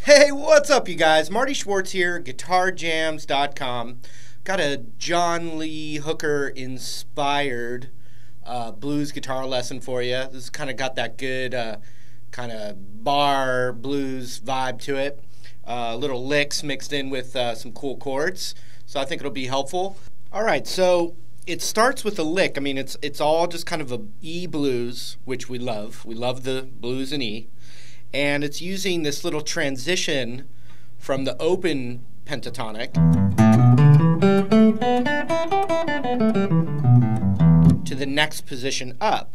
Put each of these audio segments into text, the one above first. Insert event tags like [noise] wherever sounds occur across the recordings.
Hey, what's up, you guys? Marty Schwartz here, GuitarJamz.com. Got a John Lee Hooker inspired uh, blues guitar lesson for you. This kind of got that good uh, kind of bar blues vibe to it. Uh, little licks mixed in with uh, some cool chords. So I think it'll be helpful. All right, so it starts with a lick. I mean, it's it's all just kind of a E blues, which we love. We love the blues in E, and it's using this little transition from the open pentatonic to the next position up.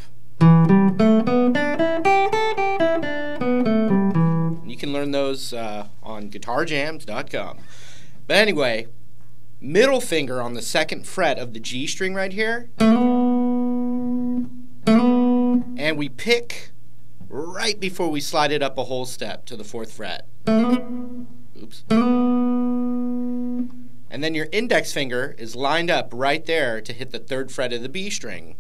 You can learn those uh, on guitarjamz.com. But anyway, middle finger on the second fret of the G string right here. And we pick right before we slide it up a whole step to the fourth fret. Oops. And then your index finger is lined up right there to hit the third fret of the B string.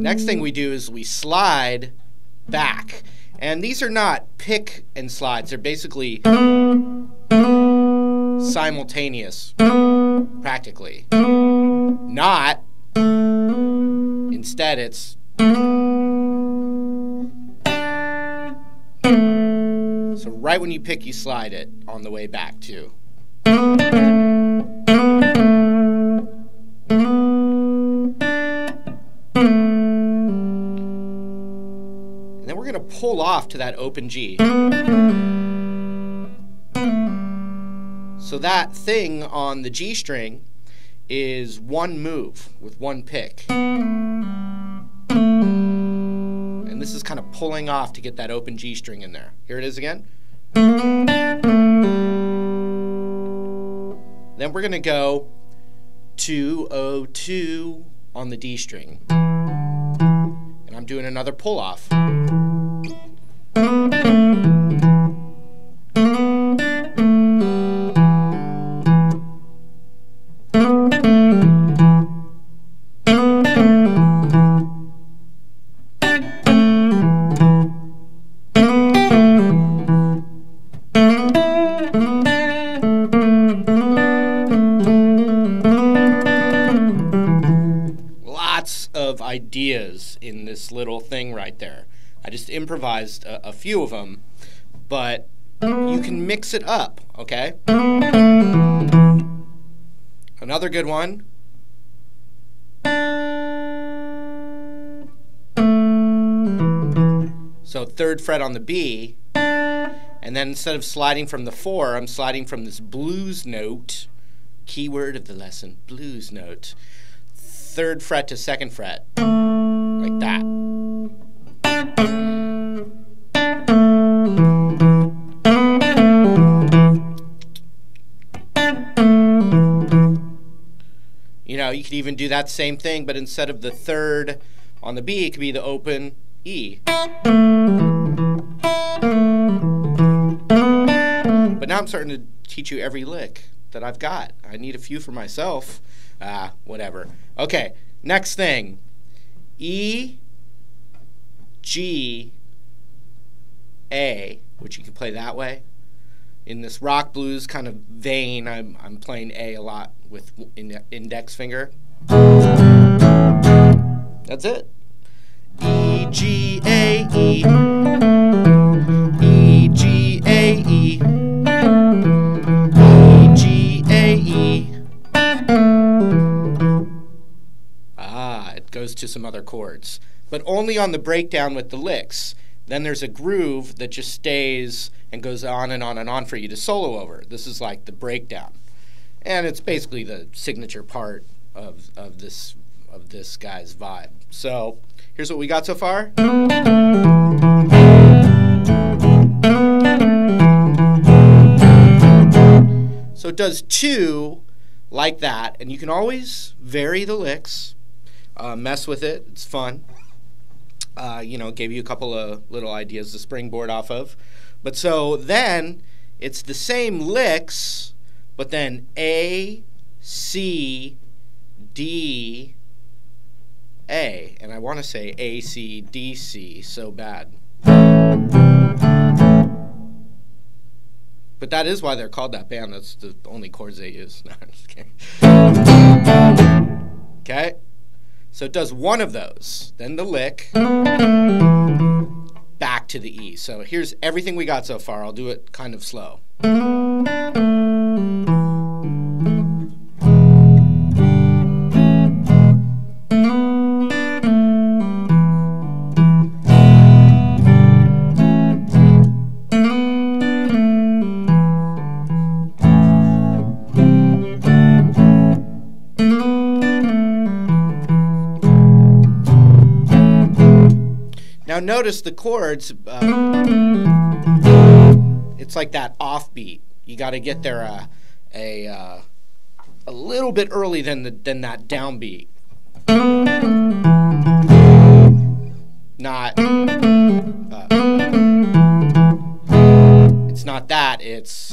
Next thing we do is we slide back. And these are not pick and slides, they're basically simultaneous, practically. Not, instead, it's. So, right when you pick, you slide it on the way back, too. Pull off to that open G. So that thing on the G string is one move with one pick. And this is kind of pulling off to get that open G string in there. Here it is again. Then we're going to go 202 on the D string. And I'm doing another pull off. Lots of ideas in this little thing right there. I just improvised a, a few of them, but you can mix it up, okay? Another good one. So third fret on the B, and then instead of sliding from the four, I'm sliding from this blues note, keyword of the lesson, blues note, third fret to second fret, like that. You could even do that same thing, but instead of the third on the B, it could be the open E. But now I'm starting to teach you every lick that I've got. I need a few for myself. Ah, whatever. Okay, next thing. E, G, A, which you can play that way. In this rock blues kind of vein, I'm, I'm playing A a lot with in, index finger. That's it. E, G, A, E. E, G, A, E. E, G, A, E. Ah, it goes to some other chords. But only on the breakdown with the licks. Then there's a groove that just stays and goes on and on and on for you to solo over. This is like the breakdown. And it's basically the signature part of, of this of this guy's vibe. So here's what we got so far. So it does two like that, and you can always vary the licks, uh, mess with it. It's fun. Uh, you know, gave you a couple of little ideas to springboard off of. But so then it's the same licks, but then A, C, D, A, and I want to say A, C, D, C so bad. But that is why they're called that band. That's the only chords they use. [laughs] No, I'm just kidding. Okay? So it does one of those, then the lick, back to the E. So here's everything we got so far. I'll do it kind of slow. Notice the chords. Uh, it's like that offbeat. You got to get there uh, a uh, a little bit early than the than that downbeat. Not. Uh, it's not that. It's.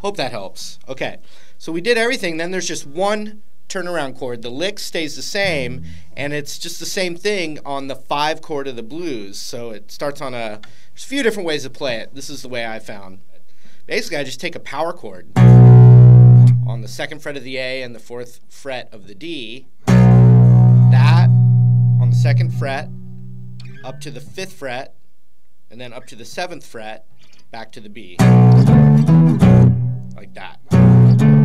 Hope that helps. Okay, so we did everything. Then there's just one turnaround chord. The lick stays the same, and it's just the same thing on the five chord of the blues. So it starts on a. There's a few different ways to play it. This is the way I found. Basically, I just take a power chord on the second fret of the A and the fourth fret of the D. That on the second fret, up to the fifth fret, and then up to the seventh fret, back to the B. Like that.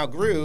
Now groove